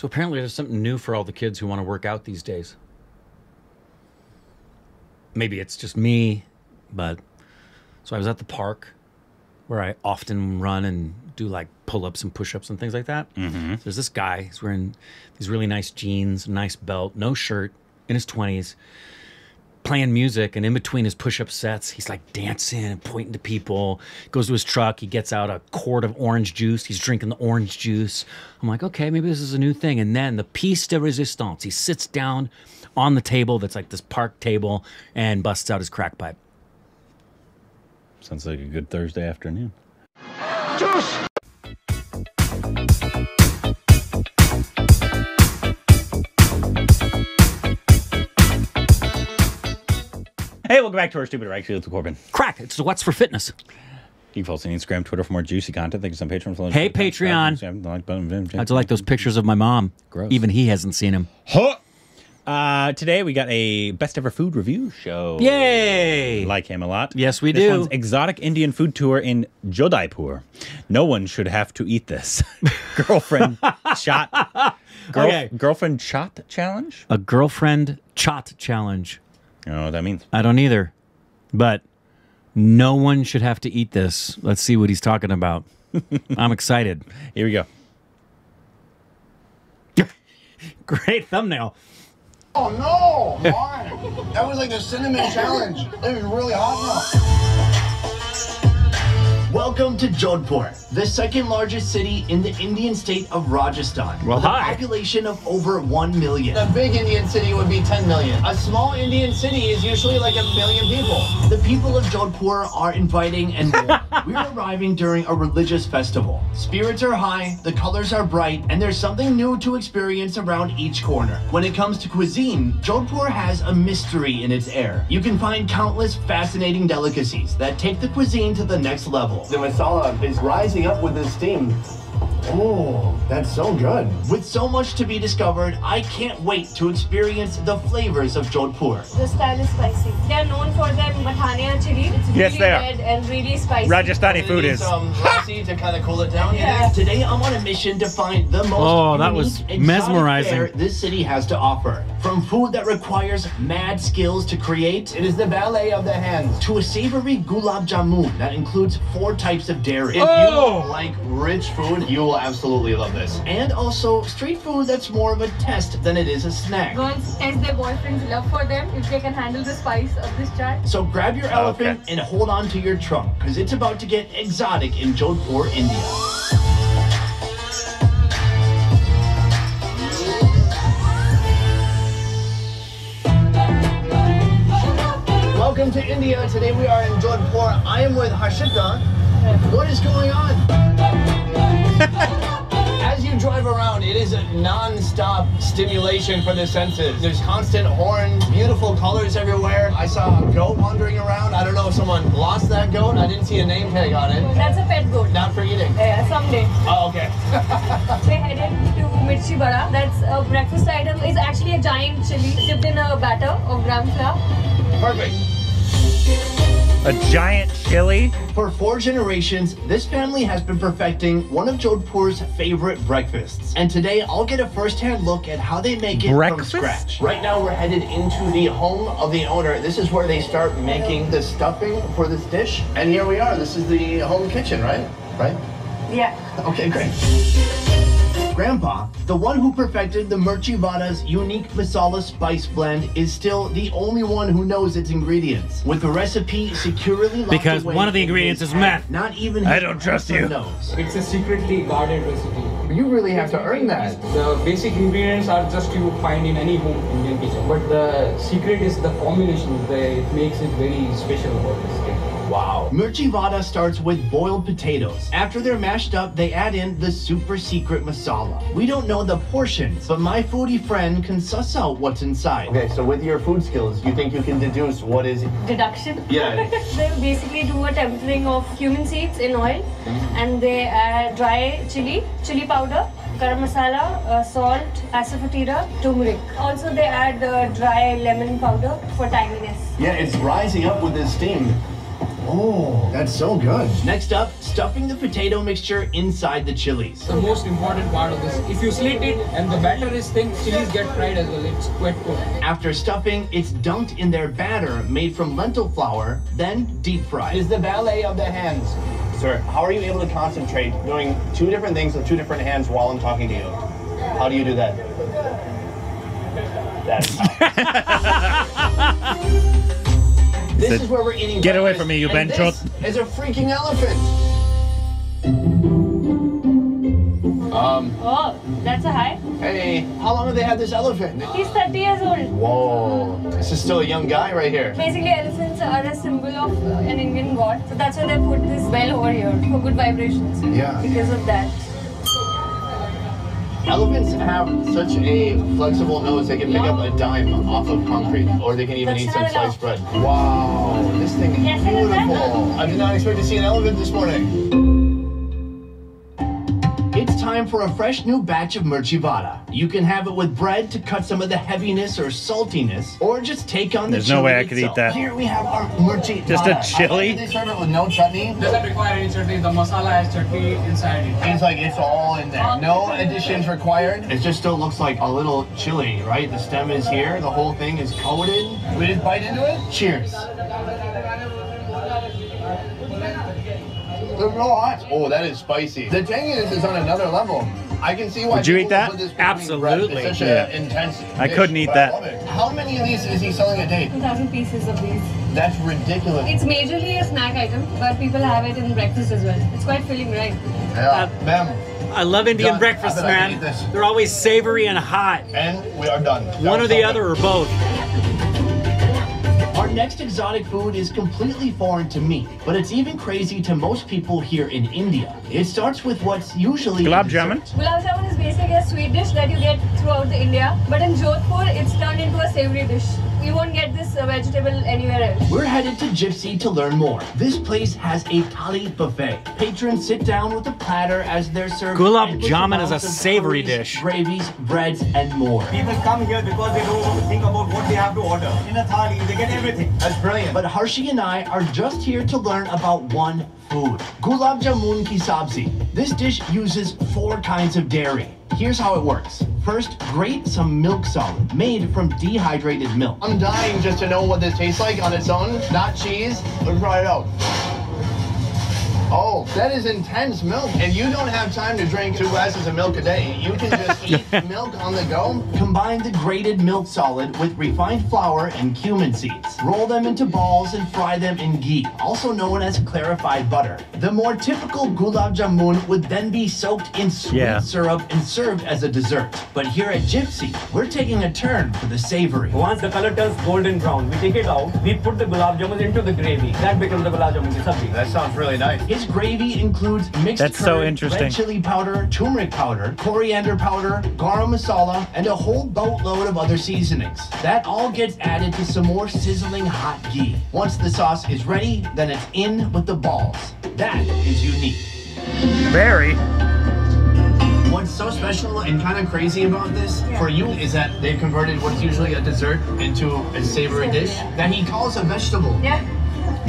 So apparently, there's something new for all the kids who want to work out these days. Maybe it's just me, but so I was at the park where I often run and do like pull ups and push ups and things like that. Mm-hmm. There's this guy, he's wearing these really nice jeans, nice belt, no shirt, in his 20s, playing music. And in between his push up sets, he's like dancing and pointing to people. Goes to his truck, he gets out a quart of orange juice. He's drinking the orange juice. I'm like, okay, maybe this is a new thing. And then the piece de resistance, he sits down on the table that's like this park table and busts out his crack pipe. Sounds like a good Thursday afternoon. Hey, welcome back to our stupid Rex with Korbin. Crack, it's what's for fitness. You can follow us on Instagram, Twitter for more juicy content. Thank you on Patreon. for Hey, Patreon. I do like those pictures of my mom. Gross. Even he hasn't seen him. Huh. Uh, today we got a best ever food review show. Yay! Like him a lot. Yes, we this do. One's exotic Indian food tour in Jodhpur. No one should have to eat this. girlfriend shot. Girl, Okay. Girlfriend shot challenge. A girlfriend chaat challenge. I don't know what that means. I don't either. But no one should have to eat this. Let's see what he's talking about. I'm excited. Here we go. Great thumbnail. Oh no! Why? That was like the cinnamon challenge. It was really hot now. Welcome to Jodhpur, the second largest city in the Indian state of Rajasthan. Well, with a population of over 1 million. A big Indian city would be 10 million. A small Indian city is usually like a million people. The people of Jodhpur are inviting and warm. We're arriving during a religious festival. Spirits are high, the colors are bright, and there's something new to experience around each corner. When it comes to cuisine, Jodhpur has a mystery in its air. You can find countless fascinating delicacies that take the cuisine to the next level. The masala is rising up with the steam. Oh, that's so good. With so much to be discovered, I can't wait to experience the flavors of Jodhpur. The style is spicy. They are known for their mathania chili. It's Yes, really they are. red and really spicy. Rajasthani food is. Some lassi to kind of cool it down. Yeah. Today I'm on a mission to find the most Oh, that unique, was exotic mesmerizing. this city has to offer. From food that requires mad skills to create, it is the ballet of the hands, to a savory gulab jamun that includes four types of dairy. Oh! If Oh! you like rich food, you will absolutely love this. And also street food that's more of a test than it is a snack. Girls test their boyfriend's love for them if they can handle the spice of this chaat. So grab your elephant and hold on to your trunk, because it's about to get exotic in Jodhpur, India. Welcome to India. Today we are in Jodhpur. I am with Harshita. What is going on? As you drive around, it is a non-stop stimulation for the senses. There's constant horns, beautiful colors everywhere. I saw a goat wandering around. I don't know if someone lost that goat. I didn't see a name tag on it. That's a pet goat. Not for eating. Yeah, someday. Oh, okay. They headed to Mirchi Bada. That's a breakfast item. It's actually a giant chili dipped in a batter of gram flour. Perfect. A giant chili. For four generations, this family has been perfecting one of Jodhpur's favorite breakfasts. And today, I'll get a first-hand look at how they make it Breakfast? from scratch. Right now, we're headed into the home of the owner. This is where they start making the stuffing for this dish. And here we are. This is the home kitchen, right? Right? Yeah. Okay, great. Grandpa, the one who perfected the Mirchi Vada's unique masala spice blend, is still the only one who knows its ingredients. With the recipe securely locked Because away one of the ingredients is head, meth. Not even I don't trust grandson you. Knows. It's a secretly guarded recipe. You really have to earn that. The basic ingredients are just you find in any home Indian kitchen. But the secret is the combination The, it makes it very special about this thing. Wow. Mirchi Vada starts with boiled potatoes. After they're mashed up, they add in the super secret masala. We don't know the portions, but my foodie friend can suss out what's inside. Okay, so with your food skills, you think you can deduce what is Deduction. Yeah. they basically do a tempering of cumin seeds in oil and they add dry chili, chili powder, garam masala, uh, salt, asafoetida, turmeric. Also they add uh, dry lemon powder for tanginess. Yeah, it's rising up with this steam. Oh, that's so good. Next up, stuffing the potato mixture inside the chilies. The most important part of this. If you slit it and the batter is thin, chilies get fried as well. It's quite cooked. After stuffing, it's dunked in their batter made from lentil flour, then deep fried. is the ballet of the hands. Sir, how are you able to concentrate doing two different things with two different hands while I'm talking to you? How do you do that? That is how. This is where we're eating. Get away from me, you and Benchot. This is a freaking elephant. Um, Oh, that's a high. hey, how long have they had this elephant? He's 30 years old. Whoa, this is still a young guy right here. Basically, elephants are a symbol of uh, an Indian god. So that's why they put this bell over here for good vibrations. Yeah. Because of that. Elephants have such a flexible nose, they can pick up a dime off of concrete, or they can even eat some sliced bread. Wow, this thing is beautiful. I did not expect to see an elephant this morning. It's time for a fresh new batch of Mirchi Vada. You can have it with bread to cut some of the heaviness or saltiness, or just take on the There's no way I could eat that. Here we have our Mirchi Just a Vada. chili? They serve it with no chutney. Doesn't require any chutney. The masala has chutney inside it. Seems like it's all in there. No additions required. It just still looks like a little chili, right? The stem is here, the whole thing is coated. We just bite into it. Cheers. There's no hot. Oh, that is spicy. The tanginess is on another level. I can see why. Would you people eat that? this between. Absolutely. It's such Yeah. an intense. I couldn't eat that. I love it. How many of these is he selling a day? 2,000 pieces of these. That's ridiculous. It's majorly a snack item, but people have it in breakfast as well. It's quite filling, right? yeah, uh, ma'am. I love Indian Done. breakfast, I bet I can man. They're always savory and hot. And we are done. That One or the so other or both. Our next exotic food is completely foreign to me, but it's even crazy to most people here in India. It starts with what's usually a Gulab jamun? Gulab jamun is basically a sweet dish that you get throughout the India, but in Jodhpur, it's turned into a savory dish. You won't get this uh, vegetable anywhere else. We're headed to Gypsy to learn more. This place has a thali buffet. Patrons sit down with a platter as they're served. Gulab jamun is a savory curries, dish. gravies, breads, and more. People come here because they don't want to think about what they have to order. In a thali, they get everything. That's brilliant. But Harshi and I are just here to learn about one food. Gulab jamun ki sabzi. This dish uses four kinds of dairy. Here's how it works. First, grate some milk solid made from dehydrated milk. I'm dying just to know what this tastes like on its own, not cheese. Let's try it out. Oh, that is intense milk. And you don't have time to drink two glasses of milk a day. You can just eat milk on the go. Combine the grated milk solid with refined flour and cumin seeds. Roll them into balls and fry them in ghee, also known as clarified butter. The more typical gulab jamun would then be soaked in sweet Yeah. syrup and served as a dessert. But here at Gypsy, we're taking a turn for the savory. Once the color turns golden brown, we take it out. We put the gulab jamun into the gravy. That becomes the gulab jamun ki sabzi. That sounds really nice. His gravy includes mixed That's so interesting. red chili powder, turmeric powder, coriander powder, garam masala, and a whole boatload of other seasonings. That all gets added to some more sizzling hot ghee. Once the sauce is ready, then it's in with the balls. That is unique. Very. What's so special and kind of crazy about this for you is that they've converted what's usually a dessert into a savory dish that he calls a vegetable. Yeah.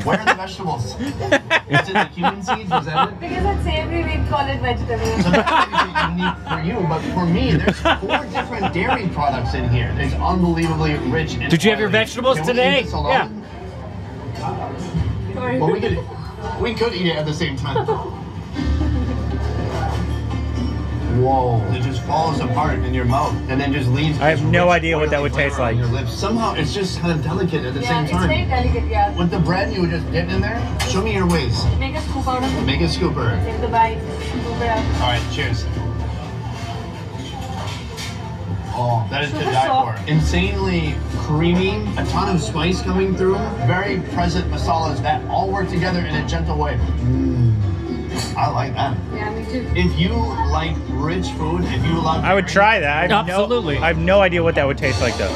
Where are the vegetables? Is it the cumin seeds? Was that it? Because it's savory, we call it vegetable. So that's unique for you, but for me, there's four different dairy products in here. It's unbelievably rich. And Did you have your vegetables Can we eat today? this alone? Sorry. Well, we could, we could eat it at the same time. Whoa! It just falls apart in your mouth, and then just leaves. I have no idea what that would taste like. Your lips. Somehow, it's just kind of delicate at the yeah, same it's time. very delicate, yeah. With the bread, you would just dip in there. Show me your ways. Make a scoop out of it. Make a scooper. Take the bite, scoop it out. All right, cheers. Oh, that is to die for. Insanely creamy, a ton of spice coming through, very present masalas that all work together in a gentle way. Mm. I like that. Yeah, me too. If you like rich food, if you love I would try that. I Absolutely. No, I have no idea what that would taste like though.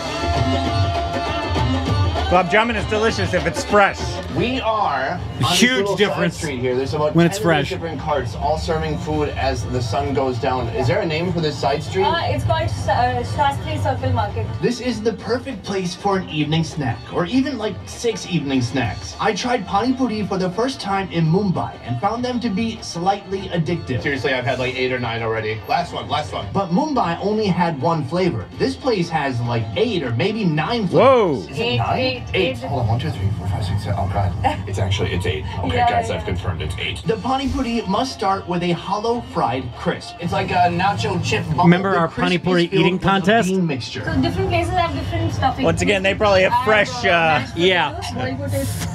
Gulab jamun is delicious if it's fresh. We are on this Huge difference street here. There's about when it's of these fresh. different carts, all serving food as the sun goes down. Is there a name for this side street? Uh, it's called uh, Shastri Circle Market. This is the perfect place for an evening snack, or even like six evening snacks. I tried pani puri for the first time in Mumbai and found them to be slightly addictive. Seriously, I've had like eight or nine already. Last one, last one. But Mumbai only had one flavor. This place has like eight or maybe nine Whoa. flavors. Eight, Nine? eight, Eight. eight. Hold on, one, two, three, four, five, six, seven. Oh god, it's actually it's eight. Okay, Yeah, guys, yeah. I've confirmed it's eight. The pani puri must start with a hollow fried crisp. It's like a nacho chip. Bubble. Remember our pani puri eating contest? bean So different places have different stuffing. Once again, they probably have And, fresh, uh, mashed yeah. potatoes,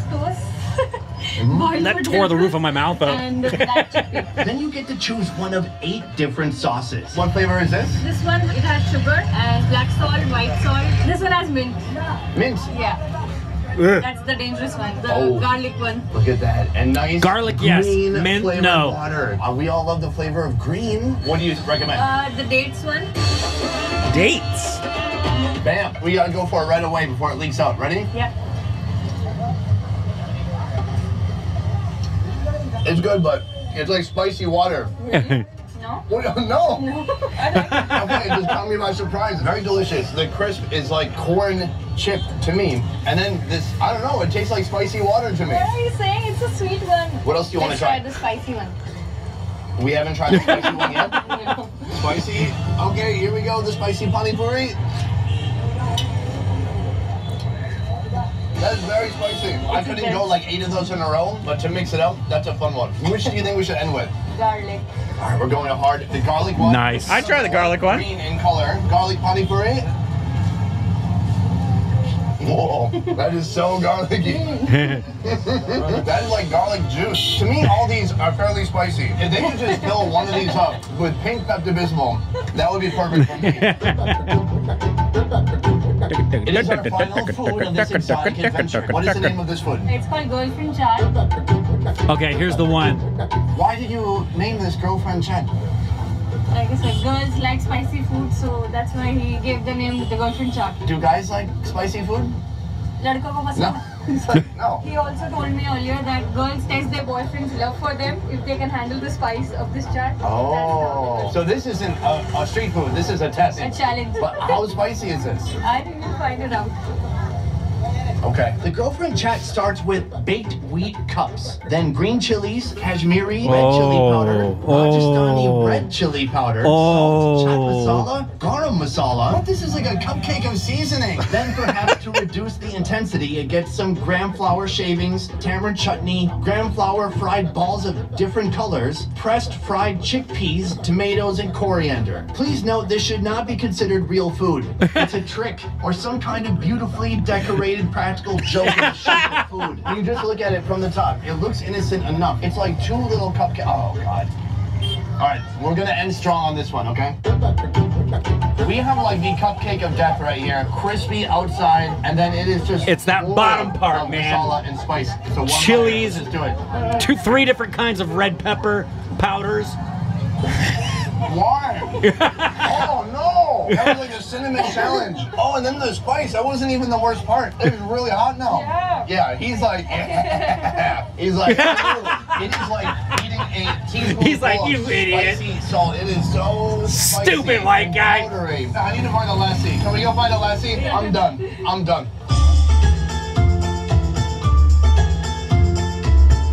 boiled That tore the roof of my mouth up. And black chickpea. Then you get to choose one of eight different sauces. What flavor is this? This one, it has sugar and black salt, white salt. This one has mint. Mint. Yeah. That's the dangerous one. The Oh. garlic one. Look at that. And nice Garlic, yes. green Mint, no. water. Uh, we all love the flavor of green. What do you recommend? Uh, the dates one. Dates. Bam. We gotta go for it right away before it leaks out. Ready? Yeah. It's good, but it's like spicy water. No? What? No. No. I don't okay, it just caught me by surprise. Very delicious. The crisp is like corn chip to me, and then this, I don't know, it tastes like spicy water to me. What are you saying? It's a sweet one. What else do you want to try? try the spicy one. We haven't tried the spicy one yet. No. Spicy. Okay, here we go. The spicy pani puri. That is very spicy. I couldn't go like eight of those in a row, but to mix it up, that's a fun one. Which do you think we should end with? Garlic. All right, we're going hard. The garlic one. Nice. I try the garlic one. Green in color. Garlic pani puri. Whoa, that is so garlicky. that is like garlic juice. To me, all these are fairly spicy. If they could just fill one of these up with pink Pepto-Bismol, that would be perfect for me. It is our final food of this exotic adventure. What is the name of this food? It's called girlfriend chaat. Okay, here's the one. Why did you name this girlfriend chaat? Like I said, girls like spicy food, so that's why he gave the name the girlfriend chaat. Do guys like spicy food? Ladko ko No. pasand. no. He also told me earlier that girls test their boyfriend's love for them if they can handle the spice of this chaat. Oh. So this isn't a, a street food. This is a test. A challenge. But how spicy is this? I think we'll find it out. Okay. The girlfriend chaat starts with baked wheat cups, then green chilies, Kashmiri red chili oh. powder, Oh. Rajasthani Oh. red chili powder, Oh. salt, chaat masala, garam masala. But this is like a cupcake of seasoning. Then perhaps to reduce the intensity, it gets some gram flour shavings, tamarind chutney, gram flour fried balls of different colors, pressed fried chickpeas, tomatoes, and coriander. Please note this should not be considered real food. It's a trick or some kind of beautifully decorated practical joke the shape of food. You just look at it from the top, it looks innocent enough. It's like two little cupcakes. Oh god. All right, we're gonna end strong on this one, okay? We have like the cupcake of death right here, crispy outside, and then it is just It's that bottom part, man. Masala and spice. So bite, Chilies. let's just do it. Two, three different kinds of red pepper powders. Why? oh no! That was like a cinnamon challenge. Oh, and then the spice. That wasn't even the worst part. It was really hot now. Yeah. Yeah, he's like, yeah. he's like, it is like eating a teaspoonful He's like, "You idiot." spicy salt. It is so spicy Stupid white guy. powdery. I need to find a lassi. Can we go find a lassi? I'm done. I'm done.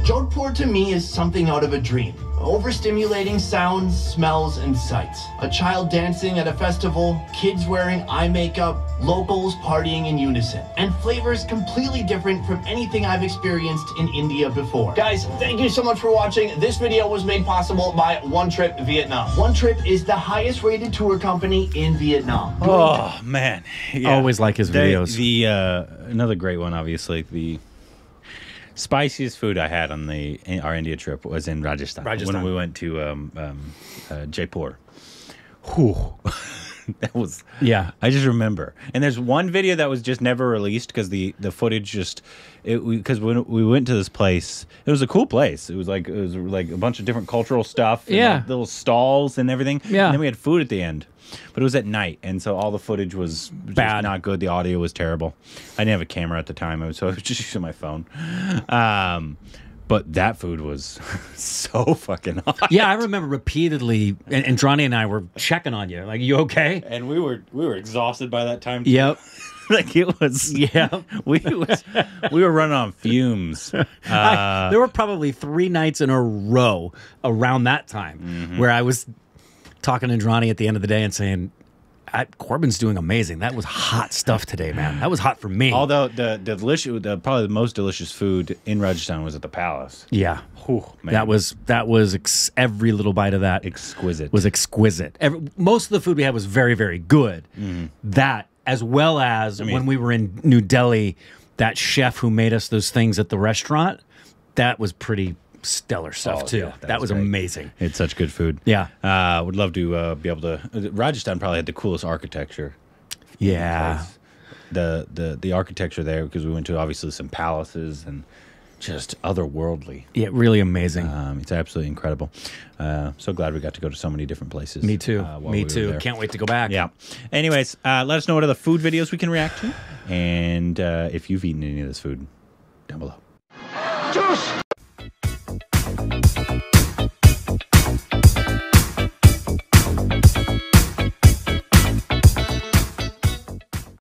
Jodhpur to me is something out of a dream. Overstimulating sounds, smells, and sights. A child dancing at a festival, kids wearing eye makeup, locals partying in unison, and flavors completely different from anything I've experienced in India before. Guys, thank you so much for watching. This video was made possible by One Trip Vietnam. One Trip is the highest rated tour company in Vietnam. Oh man, Yeah. Always like his The- videos. The, uh, another great one, obviously the spiciest food I had on the our India trip was in Rajasthan. Rajasthan. when we went to um, um, uh, Jaipur. Whew. that was Yeah. I just remember. And there's one video that was just never released because the the footage just it because when we went to this place, it was a cool place. It was like it was like a bunch of different cultural stuff. and, Yeah. like, little stalls and everything. Yeah. And then we had food at the end. But it was at night, and so all the footage was just Bad. not good. The audio was terrible. I didn't have a camera at the time, so I was just using my phone. Um, but that food was so fucking hot. Yeah, I remember repeatedly, and, and Johnny and I were checking on you. Like, you okay? and we were we were exhausted by that time. too. Yep. like it was. Yeah. we was we were running on fumes. Uh, I- there were probably three nights in a row around that time Mm-hmm. where I was talking to Johnny at the end of the day and saying, I, Korbin's doing amazing. That was hot stuff today, man. That was hot for me. although the the delicious, the probably the most delicious food in Rajasthan was at the palace. yeah. Whew, man. That was that was ex- every little bite of that exquisite. was exquisite. Every, most of the food we had was very very good. Mm-hmm. That as well as when we were in New Delhi, that chef who made us those things at the restaurant, that was pretty stellar stuff Oh, too. yeah, that that's was great. amazing. It's such good food. Yeah. uh, would love to uh, be able to. Rajasthan probably had the coolest architecture. Yeah. The the the architecture there because we went to obviously some palaces and just otherworldly. Yeah, really amazing. Um, it's absolutely incredible. Uh, so glad we got to go to so many different places. Me too. uh, Me we too. Can't wait to go back. Yeah. Anyways, uh, let us know what other food videos we can react to, and uh, if you've eaten any of this food, down below.